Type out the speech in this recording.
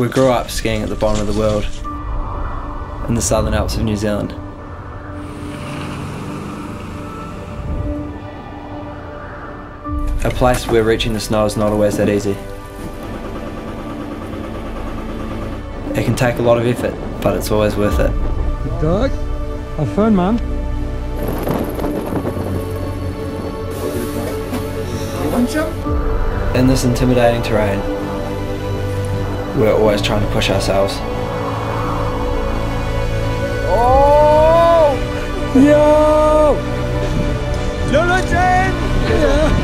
We grew up skiing at the bottom of the world, in the southern Alps of New Zealand. A place where reaching the snow is not always that easy. It can take a lot of effort, but it's always worth it. Dog, have fun, man. In this intimidating terrain, we're always trying to push ourselves. Oh! Yo! Jane! Yeah.